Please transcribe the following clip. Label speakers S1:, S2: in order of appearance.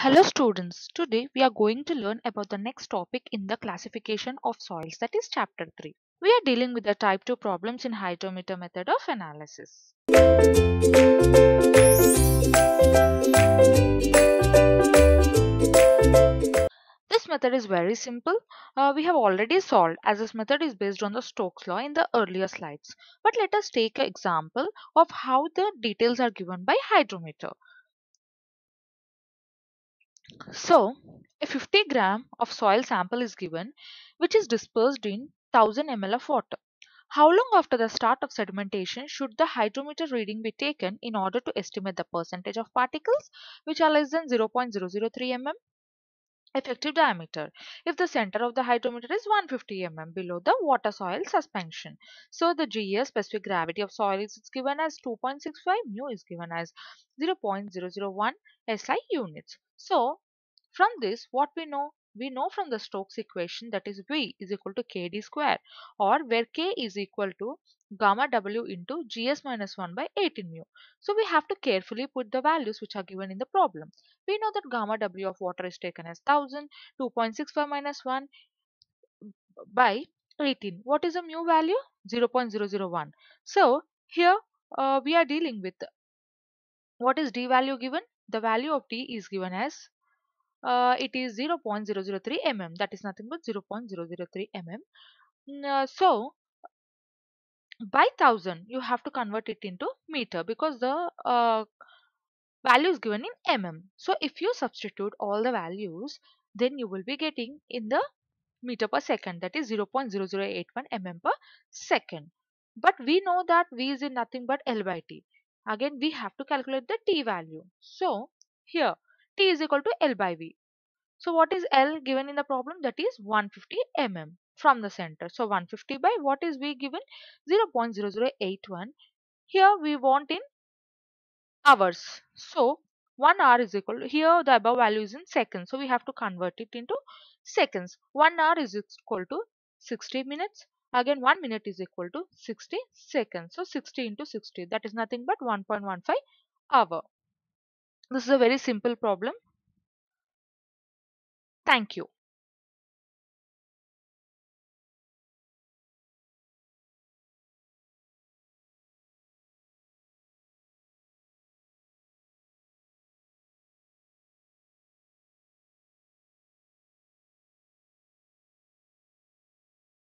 S1: Hello students, today we are going to learn about the next topic in the classification of soils that is chapter 3. We are dealing with the type 2 problems in hydrometer method of analysis. This method is very simple. Uh, we have already solved as this method is based on the Stokes law in the earlier slides. But let us take an example of how the details are given by hydrometer. So, a 50 gram of soil sample is given which is dispersed in 1000 ml of water. How long after the start of sedimentation should the hydrometer reading be taken in order to estimate the percentage of particles which are less than 0.003 mm effective diameter if the center of the hydrometer is 150 mm below the water soil suspension. So the GS specific gravity of soil is given as 2.65 mu is given as 0.001 SI units. So from this what we know we know from the Stokes equation that is V is equal to KD square or where K is equal to gamma W into GS minus 1 by 18 mu. So we have to carefully put the values which are given in the problem. We know that gamma W of water is taken as 1000, 2.65 minus 1 by 18. What is the mu value? 0.001. So here uh, we are dealing with what is D value given? The value of D is given as uh, it is 0.003 mm that is nothing but 0.003 mm uh, so by 1000 you have to convert it into meter because the uh, value is given in mm so if you substitute all the values then you will be getting in the meter per second. That is 0.0081 mm per second. But we know that v is in nothing but l by t. Again we have to calculate the t value. So here T is equal to L by V. So what is L given in the problem? That is 150 mm from the center. So 150 by what is V given? 0.0081. Here we want in hours. So 1 hour is equal to, here the above value is in seconds. So we have to convert it into seconds. 1 hour is equal to 60 minutes. Again 1 minute is equal to 60 seconds. So 60 into 60 that is nothing but 1.15 hour. This is a very simple problem. Thank you.